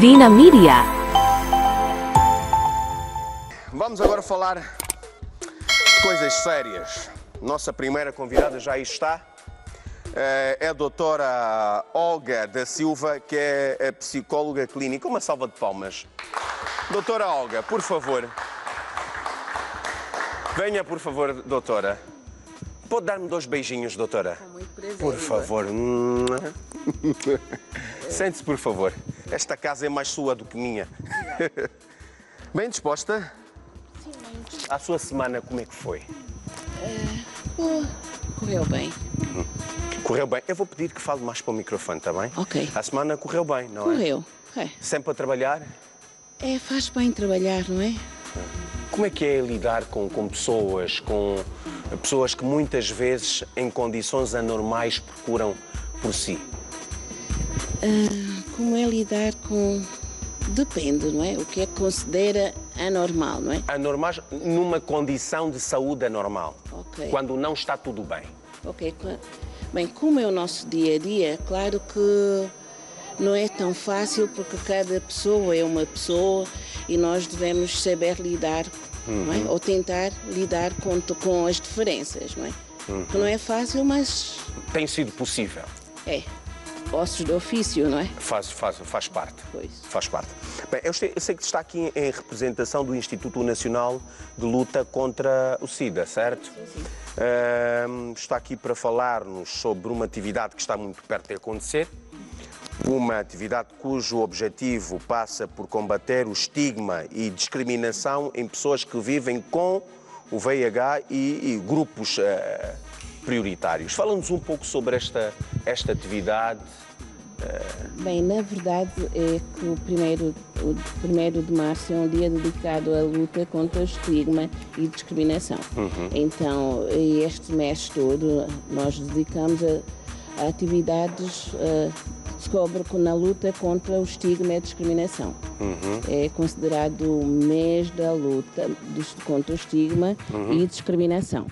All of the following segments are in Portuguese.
Vina Media. Vamos agora falar de coisas sérias. Nossa primeira convidada já aí está. Eh, É a doutora Olga da Silva, que é a psicóloga clínica. Uma salva de palmas. Doutora Olga, por favor. Venha, por favor, doutora. Pode dar-me dois beijinhos, doutora? Com muito prazer. Por favor. Sente-se, por favor. Esta casa é mais sua do que minha. Bem disposta? Sim. A sua semana, como é que foi? Oh, correu bem. Correu bem. Eu vou pedir que fale mais para o microfone, está bem? Ok. A semana correu bem, não é? Correu. É. Sempre a trabalhar? é, faz bem trabalhar, não é? Como é que é lidar com, com pessoas, com pessoas que muitas vezes, em condições anormais, procuram por si? Como é lidar com. Depende, não é? O que é que considera anormal, não é? Anormais numa condição de saúde anormal. Ok. Quando não está tudo bem. Ok. Bem, como é o nosso dia a dia, claro que não é tão fácil porque cada pessoa é uma pessoa e nós devemos saber lidar, não é? Ou tentar lidar com, com as diferenças, não é? Que não é fácil, mas Tem sido possível. é. Ossos do ofício, não é? Faz, faz, faz parte. Pois. Faz parte. Bem, eu sei, eu sei que está aqui em representação do Instituto Nacional de Luta contra o SIDA, certo? Ahm, está aqui para falar-nos sobre uma atividade que está muito perto de acontecer. Uma atividade cujo objetivo passa por combater o estigma e discriminação em pessoas que vivem com o VIH e, e grupos eh, prioritários. Fala-nos um pouco sobre esta, esta atividade. Bem, na verdade é que o primeiro, o primeiro de março é um dia dedicado à luta contra o estigma e discriminação. Então, este mês todo nós dedicamos a, a atividades eh, sobre na luta contra o estigma e a discriminação. É considerado o mês da luta contra o estigma e discriminação.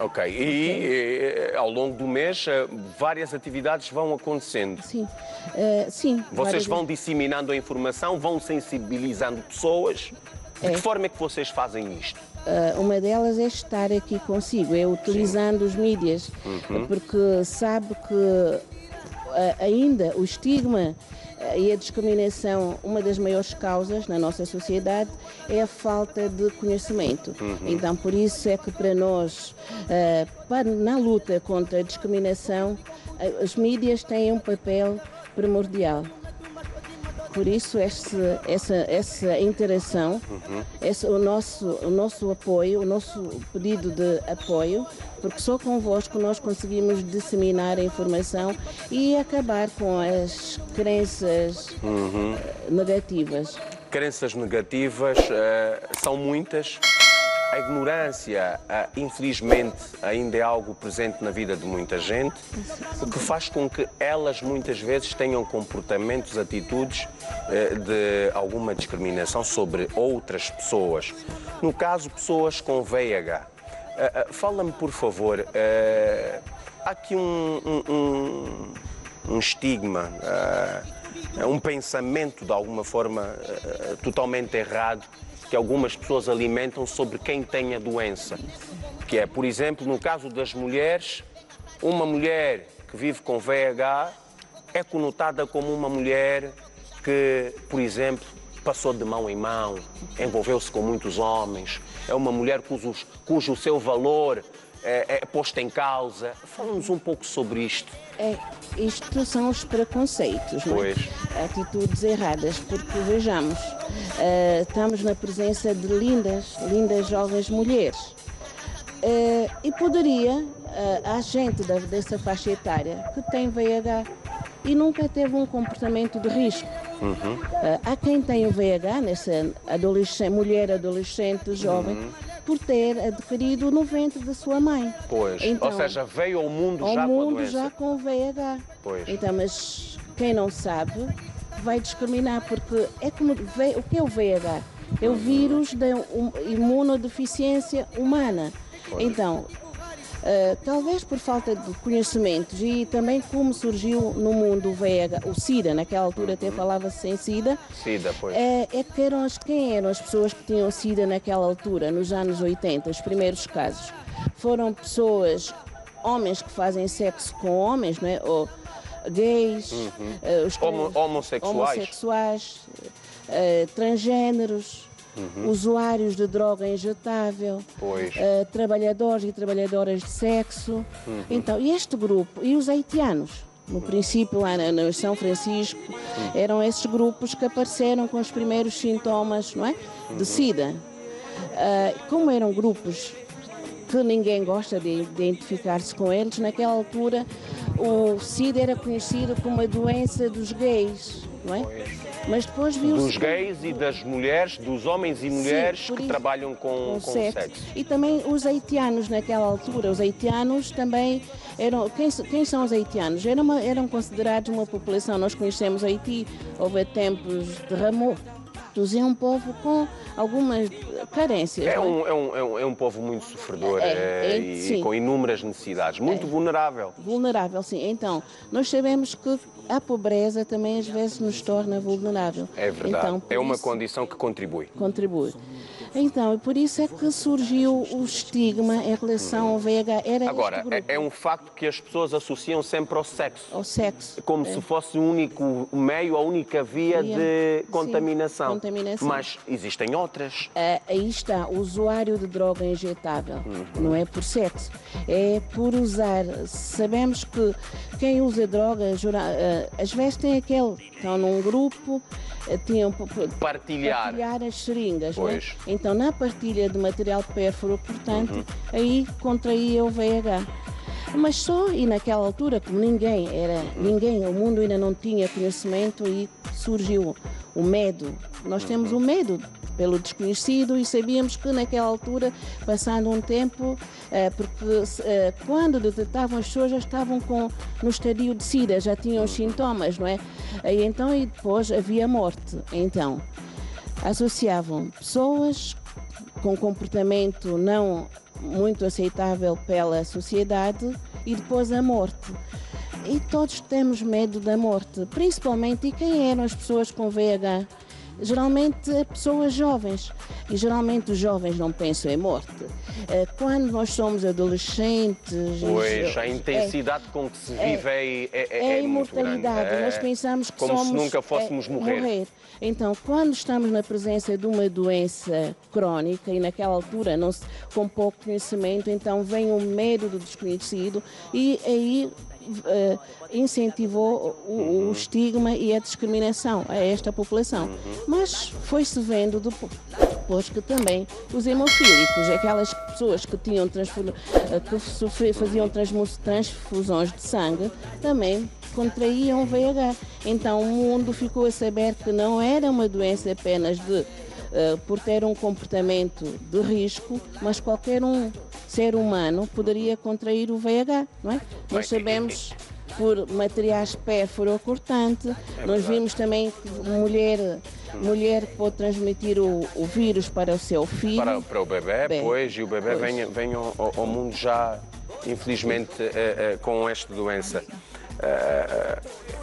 Ok. E, eh, ao longo do mês eh, várias atividades vão acontecendo. Sim, Eh, sim. Vocês vão disseminando a informação, vão sensibilizando pessoas. De que forma é que vocês fazem isto? Uh, uma delas é estar aqui consigo, é utilizando os mídias, porque sabe que uh, ainda o estigma uh, e a discriminação, uma das maiores causas na nossa sociedade é a falta de conhecimento. Então, por isso é que para nós, uh, para- na luta contra a discriminação, uh, os mídias têm um papel primordial. Por isso, esse, essa, essa interação, esse, o, nosso, o nosso apoio, o nosso pedido de apoio, porque só convosco nós conseguimos disseminar a informação e acabar com as crenças eh, negativas. Crenças negativas eh, são muitas. A ignorância, eh, infelizmente, ainda é algo presente na vida de muita gente, o que faz com que elas muitas vezes tenham comportamentos, atitudes eh, de alguma discriminação sobre outras pessoas. No caso, pessoas com VIH. Eh, eh, Fala-me, por favor, eh, há aqui um, um- um- estigma, um pensamento de alguma forma totalmente errado que algumas pessoas alimentam sobre quem tem a doença. Que é, por exemplo, no caso das mulheres, uma mulher que vive com VIH é conotada como uma mulher que, por exemplo, passou de mão em mão, envolveu-se com muitos homens, é uma mulher cujos, cujo seu valor é, é posto em causa. Fala-nos um pouco sobre isto. É, isto são os preconceitos, não é? Pois. atitudes erradas, porque vejamos, eh, estamos na presença de lindas, lindas jovens mulheres. Eh, e poderia, eh, há gente da- dessa faixa etária que tem VIH e nunca teve um comportamento de risco. Eh, há quem tem o VIH, nessa adolescente, mulher adolescente, jovem, por ter adquirido no ventre da sua mãe. Pois, Então, ou seja, veio ao mundo ao já com a mundo doença. já com o VIH. Pois. Então, mas quem não sabe vai discriminar, porque é como o que é o VIH? É o vírus da imunodeficiência humana. Então, Uh, talvez por falta de conhecimentos e também como surgiu no mundo o VIH, o SIDA, naquela altura até falava-se em SIDA. SIDA, pois. É, é que eram as, quem eram as pessoas que tinham SIDA naquela altura, nos anos 80, os primeiros casos? Foram pessoas, homens que fazem sexo com homens, não é? Ou gays, uhum. uh, os Homo, homossexuais, homossexuais uh, transgêneros uhum. usuários de droga injetável, uh, trabalhadores e trabalhadoras de sexo. Uhum. Então, este grupo, e os haitianos, no princípio, lá no São Francisco, uhum. eram esses grupos que apareceram com os primeiros sintomas não é? de SIDA. Uh, como eram grupos que ninguém gosta de identificar-se com eles, naquela altura o SIDA era conhecido como a doença dos gays, não é? Mas depois viu Dos gays e das mulheres, dos homens e mulheres Sim, que isso, trabalham com, com, sexo. sexo. E também os haitianos naquela altura. Os haitianos também eram. Quem, quem são os haitianos? Eram, eram considerados uma população. Nós conhecemos Haiti, houve tempos de Ramon é um povo com algumas carências. É, é? Um, é, um, é, um, é um povo muito sofredor é, é, é e com inúmeras necessidades, muito vulnerável. Vulnerável, sim. Então, nós sabemos que a pobreza também às vezes nos torna vulnerável. É verdade. Então, é uma isso, condição que contribui. Contribui. Então, e por isso é que surgiu o estigma em relação ao VIH. Era Agora, é, é um facto que as pessoas associam sempre ao sexo. Ao sexo. Como é. se fosse o único meio, a única via, via. de contaminação. Sim, contaminação. Mas existem outras. É, aí está, o usuário de droga injetável. Uhum. Não é por sexo, é por usar. Sabemos que quem usa droga, eh, às vezes tem aquele, estão num grupo, eh, tinham partilhar, partilhar as seringas. É? Pois. É? Então, na partilha de material pérfuro, portanto, uhum. aí contraía o VIH. Mas só, e naquela altura, como ninguém era, ninguém, o mundo ainda não tinha conhecimento e surgiu o medo. Nós temos o medo pelo desconhecido e sabíamos que naquela altura, passando um tempo, eh, porque eh, quando detectavam as pessoas já estavam com, no estadio de SIDA, já tinham os sintomas, não é? E então, e depois havia morte. Então, associavam pessoas com comportamento não muito aceitável pela sociedade e depois a morte. E todos temos medo da morte, principalmente e quem eram as pessoas com VIH? Geralmente pessoas jovens. E geralmente os jovens não pensam em morte. Eh, quando nós somos adolescentes. Pois, a intensidade é, com que se vive é, é, é, é a imortalidade. É, nós pensamos que como somos. Como se nunca fôssemos morrer. morrer. Então, quando estamos na presença de uma doença crónica e naquela altura não se, com pouco conhecimento, então vem o medo do desconhecido e aí uh, incentivou o, uhum. o, estigma e a discriminação a esta população. Uhum. Mas foi-se vendo depois que também os hemofílicos, aquelas pessoas que, tinham eh, que faziam transfusões de sangue, também contraíam VIH. Então o mundo ficou a saber que não era uma doença apenas de por ter um comportamento de risco, mas qualquer um ser humano poderia contrair o VIH, não é? Nós sabemos por materiais pérfuro cortante, é nós vimos também que mulher mulher pode transmitir o, o, vírus para o seu filho. Para, para o bebê, Bem, pois, e o bebê pois. vem, vem ao, ao, mundo já, infelizmente, uh, uh, com esta doença.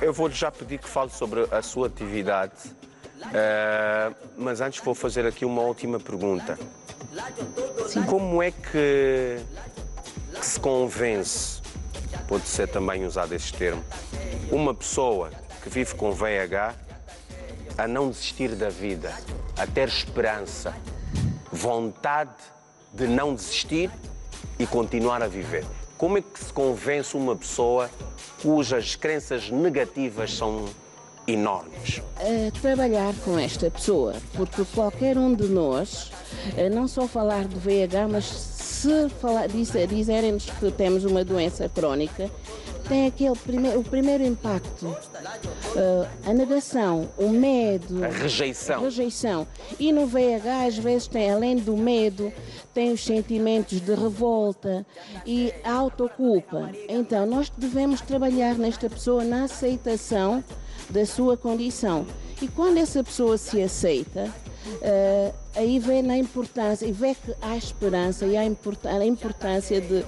eu vou já pedir que fale sobre a sua atividade Uh, mas antes vou fazer aqui uma última pergunta. Sim. Como é que, que se convence, pode ser também usado esse termo, uma pessoa que vive com VIH a não desistir da vida, a ter esperança, vontade de não desistir e continuar a viver? Como é que se convence uma pessoa cujas crenças negativas são enormes. trabalhar com esta pessoa, porque qualquer um de nós, não só falar de VIH, mas se falar, dizerem-nos que temos uma doença crónica, tem aquele primeiro, o primeiro impacto, uh, a negação, o medo, a rejeição. a rejeição. E no VIH às vezes tem, além do medo, tem os sentimentos de revolta e a autoculpa. Então nós devemos trabalhar nesta pessoa na aceitação da sua condição. E quando essa pessoa se aceita, uh, aí vê na importância, e vê que há esperança e há a importância de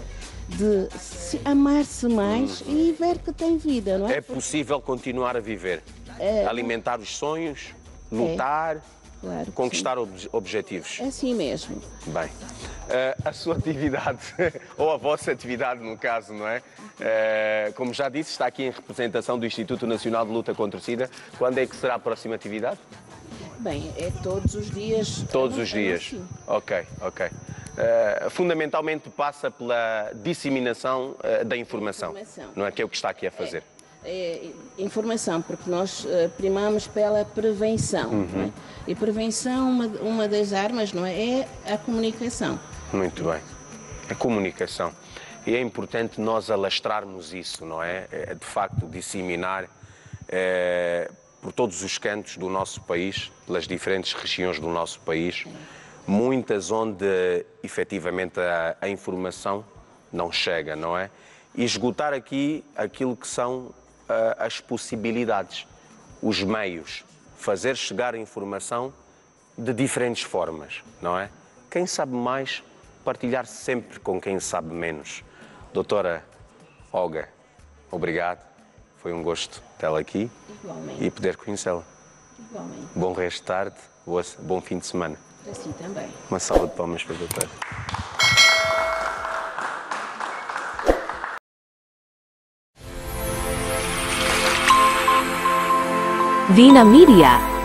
de se amar-se mais e ver que tem vida, não é? É possível continuar a viver, alimentar os sonhos, lutar, Claro conquistar ob- objetivos. É assim mesmo. Bem, eh, a sua atividade, ou a vossa atividade no caso, não é? Eh, como já disse, está aqui em representação do Instituto Nacional de Luta contra o SIDA. Quando é que será a próxima atividade? Bem, é todos os dias. Todos é os dias. assim. Ok, ok. Eh, fundamentalmente passa pela disseminação eh, da informação, Informação. não é? Que é o que está aqui a fazer. É, informação, porque nós eh, primamos pela prevenção. Uhum. é? E prevenção, uma, uma das armas, não é? É a comunicação. Muito bem. A comunicação. E é importante nós alastrarmos isso, não é? É, De facto, disseminar eh, por todos os cantos do nosso país, pelas diferentes regiões do nosso país, muitas onde efetivamente a, a informação não chega, não é? E esgotar aqui aquilo que são as possibilidades, os meios, fazer chegar a informação de diferentes formas, não é? Quem sabe mais, partilhar sempre com quem sabe menos. Doutora Olga, obrigado. Foi um gosto tê-la aqui Igualmente. e poder conhecê-la. Igualmente. Bom resto de tarde, bom fim de semana. Assim também. Uma salva de palmas para a doutora. Vina Media